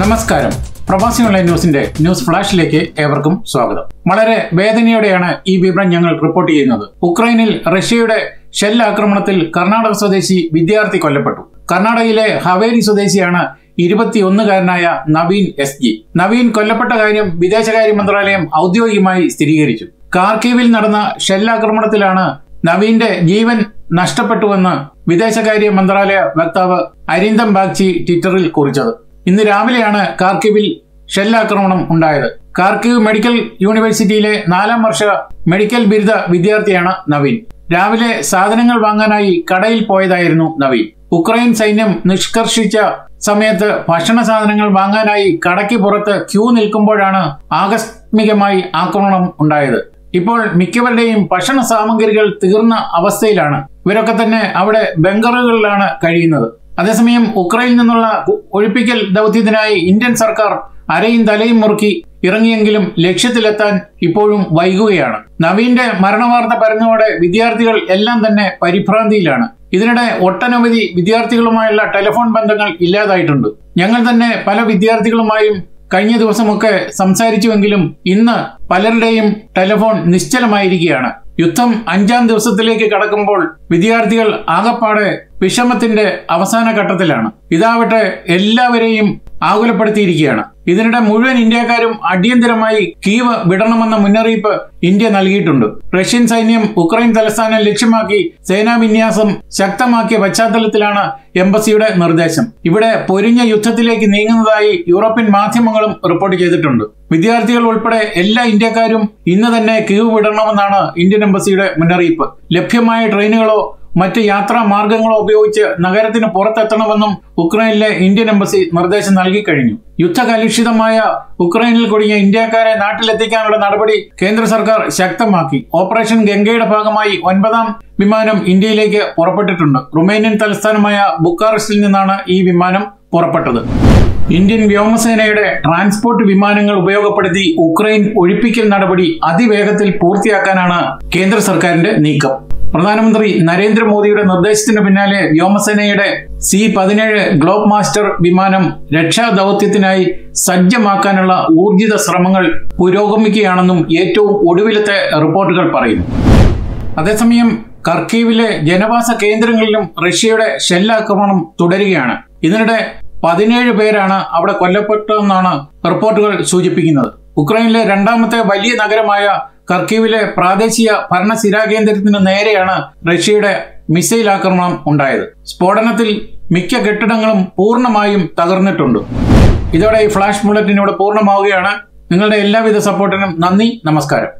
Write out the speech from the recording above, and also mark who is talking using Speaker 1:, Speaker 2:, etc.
Speaker 1: നമസ്കാരം. പ്രവാസി ഓൺലൈൻ ന്യൂസിന്റെ ന്യൂസ് ഫ്ലാഷിലേക്ക് ഏവർക്കും സ്വാഗതം. വളരെ വേദനയോടെയാണ് ഈ വിവരം ഞങ്ങൾ റിപ്പോർട്ട് ചെയ്യുന്നത്. ഉക്രൈനിൽ റഷ്യയുടെ ഷെൽ ആക്രമണത്തിൽ കർണാടക സ്വദേശി വിദ്യാർത്ഥി കൊല്ലപ്പെട്ടു. കർണാടകയിലെ ഹവേരി സ്വദേശിയാണ് ഇരുപത്തിയൊന്നുകാരനായ നവീൻ എസ് ജി. നവീൻ കൊല്ലപ്പെട്ട കാര്യം വിദേശകാര്യ മന്ത്രാലയം ഔദ്യോഗികമായി സ്ഥിരീകരിച്ചു. കാർക്കീവിൽ നടന്ന ഷെൽ ആക്രമണത്തിലാണ് നവീന്റെ ജീവൻ നഷ്ടപ്പെട്ടുവെന്ന് വിദേശകാര്യ മന്ത്രാലയ വക്താവ് അരിന്ദം ബാഗ്ചി ട്വിറ്ററിൽ കുറിച്ചത്. ഇന്ന് രാവിലെയാണ് കാർക്കിവിൽ ഷെല്ലാക്രമണം ഉണ്ടായത്. കാർക്കിവ് മെഡിക്കൽ യൂണിവേഴ്സിറ്റിയിലെ നാലാം വർഷ മെഡിക്കൽ ബിരുദ വിദ്യാർത്ഥിയാണ് നവീൻ. രാവിലെ സാധനങ്ങൾ വാങ്ങാനായി കടയിൽ പോയതായിരുന്നു നവീൻ. ഉക്രൈൻ സൈന്യം നിഷ്കർഷിച്ച സമയത്ത് ഭക്ഷണ സാധനങ്ങൾ വാങ്ങാനായി കടയ്ക്ക് പുറത്ത് ക്യൂ നിൽക്കുമ്പോഴാണ് ആകസ്മികമായി ആക്രമണം ഉണ്ടായത്. ഇപ്പോൾ മിക്കവരുടെയും ഭക്ഷണ സാമഗ്രികൾ തീർന്ന അവസ്ഥയിലാണ്. ഇവരൊക്കെ തന്നെ അവിടെ ബംഗറുകളിലാണ് കഴിയുന്നത്. അതേസമയം ഉക്രൈനിൽ നിന്നുള്ള ഒഴിപ്പിക്കൽ ദൗത്യത്തിനായി ഇന്ത്യൻ സർക്കാർ അരയും തലയും മുറുക്കി ഇറങ്ങിയെങ്കിലും ലക്ഷ്യത്തിലെത്താൻ ഇപ്പോഴും വൈകുകയാണ്. നവീന്റെ മരണവാർത്ത പരന്നതോടെ വിദ്യാർത്ഥികൾ എല്ലാം തന്നെ പരിഭ്രാന്തിയിലാണ്. ഇതിനിടെ ഒട്ടനവധി വിദ്യാർത്ഥികളുമായുള്ള ടെലിഫോൺ ബന്ധങ്ങൾ ഇല്ലാതായിട്ടുണ്ട്. ഞങ്ങൾ തന്നെ പല വിദ്യാർത്ഥികളുമായും കഴിഞ്ഞ ദിവസമൊക്കെ സംസാരിച്ചുവെങ്കിലും ഇന്ന് പലരുടെയും ടെലിഫോൺ നിശ്ചലമായിരിക്കുകയാണ്. യുദ്ധം അഞ്ചാം ദിവസത്തിലേക്ക് കടക്കുമ്പോൾ വിദ്യാർത്ഥികൾ ആകപ്പാടെ വിഷമത്തിന്റെ അവസാന ഘട്ടത്തിലാണ്. ഇതാവട്ടെ എല്ലാവരെയും ആകുലപ്പെടുത്തിയിരിക്കുകയാണ്. ഇതിനിടെ മുഴുവൻ ഇന്ത്യക്കാരും അടിയന്തരമായി കീവ് വിടണമെന്ന മുന്നറിയിപ്പ് ഇന്ത്യ നൽകിയിട്ടുണ്ട്. റഷ്യൻ സൈന്യം ഉക്രൈൻ തലസ്ഥാനം ലക്ഷ്യമാക്കി സേനാവിന്യാസം ശക്തമാക്കിയ പശ്ചാത്തലത്തിലാണ് എംബസിയുടെ നിർദ്ദേശം. ഇവിടെ പൊരിഞ്ഞ യുദ്ധത്തിലേക്ക് നീങ്ങുന്നതായി യൂറോപ്യൻ മാധ്യമങ്ങളും റിപ്പോർട്ട് ചെയ്തിട്ടുണ്ട്. വിദ്യാർത്ഥികൾ ഉൾപ്പെടെ എല്ലാ ഇന്ത്യക്കാരും ഇന്ന് തന്നെ കീവ് വിടണമെന്നാണ് ഇന്ത്യൻ എംബസിയുടെ മുന്നറിയിപ്പ്. ലഭ്യമായ ട്രെയിനുകളോ മറ്റ് യാത്രാ മാർഗങ്ങളോ ഉപയോഗിച്ച് നഗരത്തിന് പുറത്തെത്തണമെന്നും ഉക്രൈനിലെ ഇന്ത്യൻ എംബസി നിർദ്ദേശം നൽകി കഴിഞ്ഞു. യുദ്ധകലുഷിതമായ ഉക്രൈനിൽ കുടുങ്ങിയ ഇന്ത്യക്കാരെ നാട്ടിലെത്തിക്കാനുള്ള നടപടി കേന്ദ്ര സർക്കാർ ശക്തമാക്കി. ഓപ്പറേഷൻ ഗംഗയുടെ ഭാഗമായി ഒൻപതാം വിമാനം ഇന്ത്യയിലേക്ക് പുറപ്പെട്ടിട്ടുണ്ട്. റുമേനിയൻ തലസ്ഥാനമായ ബുക്കാറസ്റ്റിൽ നിന്നാണ് ഈ വിമാനം പുറപ്പെട്ടത്. ഇന്ത്യൻ വ്യോമസേനയുടെ ട്രാൻസ്പോർട്ട് വിമാനങ്ങൾ ഉപയോഗപ്പെടുത്തി ഉക്രൈൻ ഒഴിപ്പിക്കൽ നടപടി അതിവേഗത്തിൽ പൂർത്തിയാക്കാനാണ് കേന്ദ്ര സർക്കാരിന്റെ നീക്കം. പ്രധാനമന്ത്രി നരേന്ദ്രമോദിയുടെ നിർദ്ദേശത്തിന് പിന്നാലെ വ്യോമസേനയുടെ സി പതിനേഴ് ഗ്ലോബ് മാസ്റ്റർ വിമാനം രക്ഷാ ദൗത്യത്തിനായി സജ്ജമാക്കാനുള്ള ഊർജിത ശ്രമങ്ങൾ പുരോഗമിക്കുകയാണെന്നും ഏറ്റവും ഒടുവിലത്തെ റിപ്പോർട്ടുകൾ പറയുന്നു. അതേസമയം കർക്കീവിലെ ജനവാസ കേന്ദ്രങ്ങളിലും റഷ്യയുടെ ഷെല്ലാക്രമണം തുടരുകയാണ്. ഇതിനിടെ പതിനേഴ് പേരാണ് അവിടെ കൊല്ലപ്പെട്ടതെന്നാണ് റിപ്പോർട്ടുകൾ സൂചിപ്പിക്കുന്നത്. ഉക്രൈനിലെ രണ്ടാമത്തെ വലിയ നഗരമായ കർക്കീവിലെ പ്രാദേശിക ഭരണ കേന്ദ്രത്തിന് നേരെയാണ് റഷ്യയുടെ മിസൈൽ ആക്രമണം ഉണ്ടായത്. സ്ഫോടനത്തിൽ മിക്ക കെട്ടിടങ്ങളും പൂർണമായും തകർന്നിട്ടുണ്ട്. ഇതോടെ ഈ ഫ്ലാഷ് ബുള്ളറ്റിൻ ഇവിടെ പൂർണമാവുകയാണ്. നിങ്ങളുടെ എല്ലാവിധ സപ്പോർട്ടിനും നന്ദി നമസ്കാരം.